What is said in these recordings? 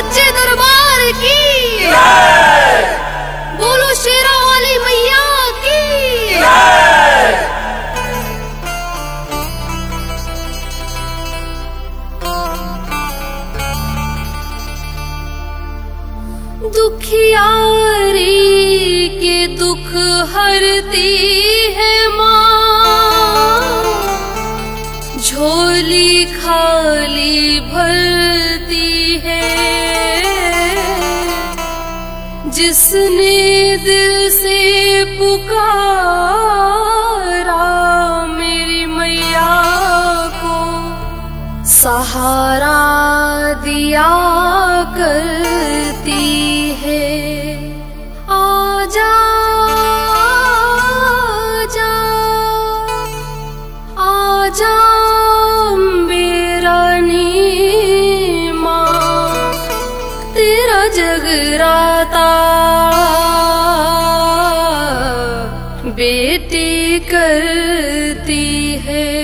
सच्चे दरबार की। बोलो शेरा वाली मैया की। दुखियारी के दुख हरती है माँ। झोली खाली भरती जिसने दिल से पुकारा मेरी मैया को सहारा दिया करती बेटी करती है।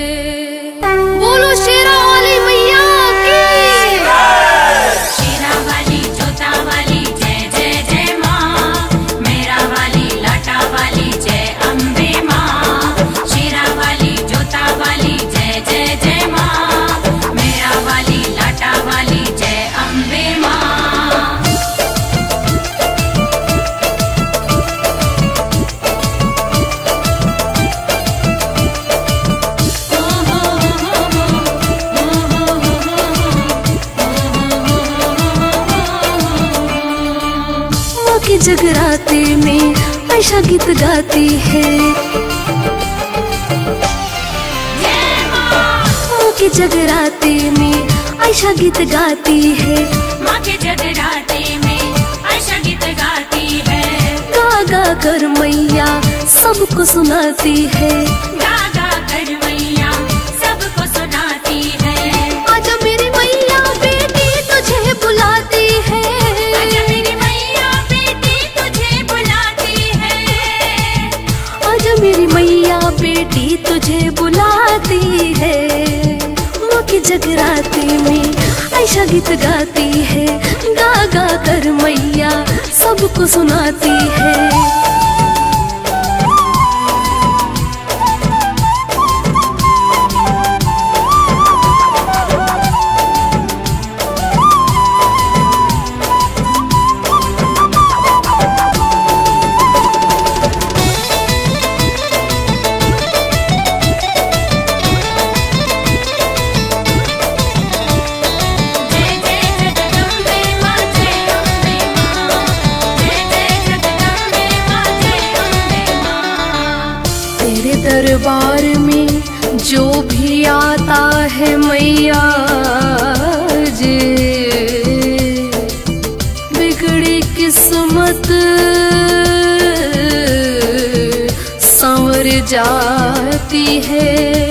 जगराते में ऐसा गीत गाती है। माँ के जगराते में ऐसा गीत गाती है। माँ के जगराते में आशा गीत गाती है। गा गा कर मैया सबको सुनाती है। गा जगराते में ऐसा गीत गाती है गा गा कर मैया सबको सुनाती है। दरबार में जो भी आता है मैया जे। बिगड़ी किस्मत संवर जाती है।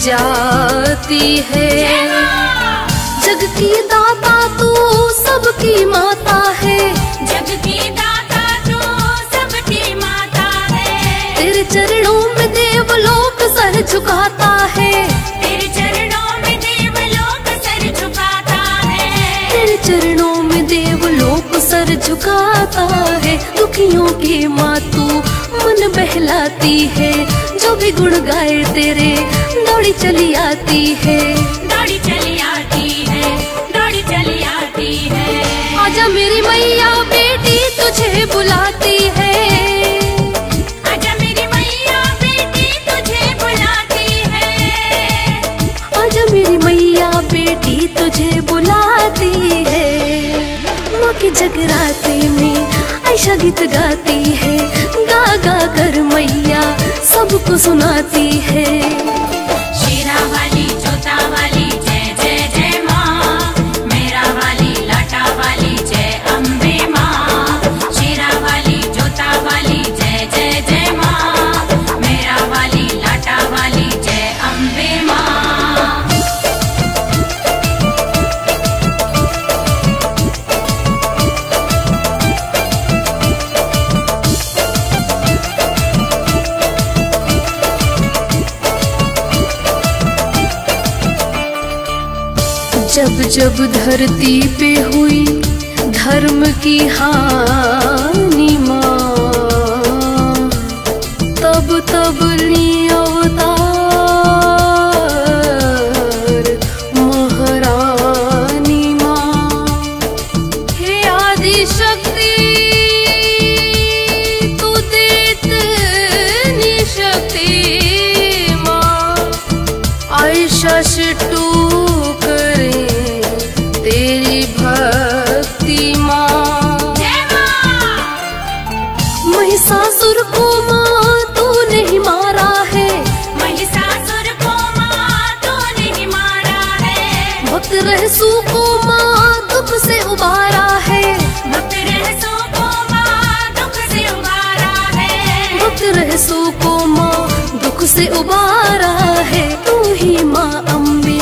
जाती है। जग की दाता तू सबकी माता है। जग की दाता तू सबकी माता है। तेरे चरणों में देवलोक सर झुकाता है। तेरे चरणों में देवलोक सर झुकाता है। तेरे चरणों में देवलोक सर झुकाता है। दुखियों की माँ तू मन बहलाती है। जो भी गुण गाए तेरे दौड़ी चली आती है। दौड़ी चली आती है दौड़ी चली आती है। आजा मेरी मैया बेटी तुझे बुलाती है। आजा मेरी मैया बेटी तुझे बुलाती है। आजा मेरी मैया बेटी तुझे बुलाती है। माँ के जगराती में ऐसा गीत गाती है। गा गा कर मैया सबको सुनाती है। जब धरती पे हुई धर्म की हानि को माँ दुख से उबारा है। भक्त रहसो को माँ दुख से उबारा है। भक्त रहसू को माँ दुख से उबारा है। तू ही माँ अम्बे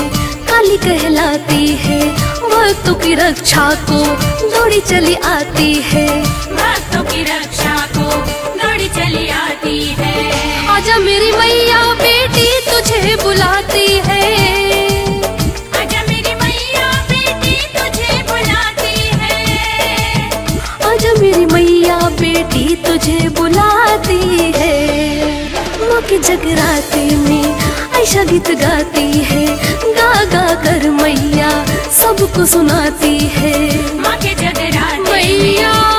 काली कहलाती है। भक्तों की रक्षा को दौड़ी चली आती है। भक्तों की रक्षा को दौड़ी चली आती है। आजा मेरी मैया बेटी तुझे बुलाती जगराते में ऐशा गीत गाती है गा गा कर मैया सबको सुनाती है। माँ के जगराते मैया।